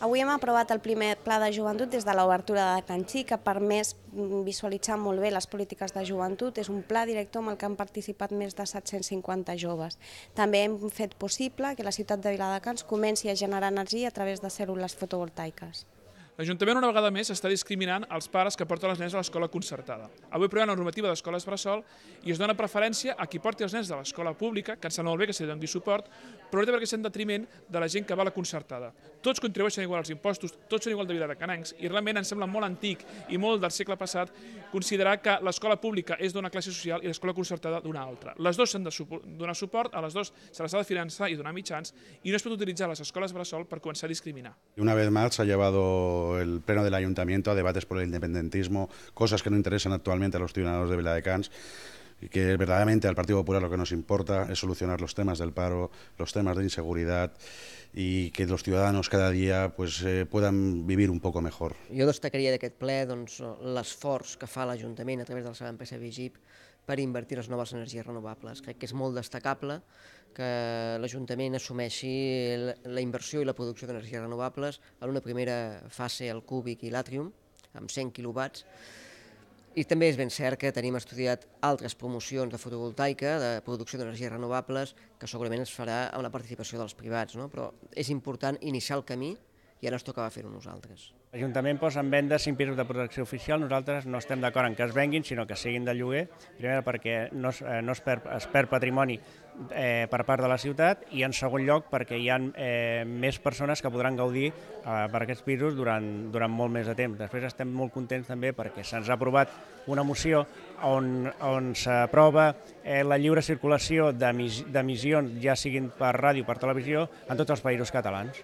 Avui hem aprovat el primer pla de joventut des de l'obertura de Can Xí, que ha permès mm, visualitzar molt bé les polítiques de joventut. És un pla director amb el que han participat més de 750 joves. També hem fet possible que la ciutat de Viladecans comenci a generar energia a través de cèl·lules fotovoltaiques. L'Ajuntament una vegada més està discriminant els pares que porten els nens a l'escola concertada. Avui aprovem la normativa d'escoles bressol i es dona preferència a qui porti els nens de l'escola pública, que ens sembla molt bé que se doni suport, però té perquè ser en detriment de la gent que va a la concertada. Tots contribueixen igual als impostos, tots són igual de vida de canencs i realment ens sembla molt antic i molt del segle passat considerar que l'escola pública és d'una classe social i l'escola concertada d'una altra. Les dues s'han de donar suport, a les dues se les ha de finançar i donar mitjans i no es pot utilitzar les escoles bressol per començar a discriminar. Una vez más ha llevado el Pleno del Ayuntamiento a debates por el independentismo, cosas que no interesan actualmente a los ciudadanos de Viladecans y que verdaderamente al Partido Popular lo que nos importa es solucionar los temas del paro, los temas de inseguridad y que los ciudadanos cada día pues, eh, puedan vivir un poco mejor. Jo destacaria d'aquest ple doncs, l'esforç que fa l'Ajuntament a través del seva empresa Vigip per invertir les noves energies renovables. Crec que és molt destacable que l'Ajuntament assumeixi la inversió i la producció d'energies renovables en una primera fase al Cúbic i l'Atrium, amb 100 quilowatts, i també és ben cert que tenim estudiat altres promocions de fotovoltaica, de producció d'energies renovables, que segurament es farà amb la participació dels privats, no? però és important iniciar el camí i ara ens tocava fer-ho nosaltres. L'Ajuntament posa en venda 5 pisos de protecció oficial. Nosaltres no estem d'acord en que es venguin, sinó que siguin de lloguer. Primer, perquè no es, eh, no es, perd, es perd patrimoni eh, per part de la ciutat i, en segon lloc, perquè hi ha eh, més persones que podran gaudir eh, per aquests pisos durant, durant molt més de temps. Després estem molt contents també perquè se'ns ha aprovat una moció on, on s'aprova eh, la lliure circulació d'emissions, ja siguin per ràdio o per televisió, en tots els països catalans.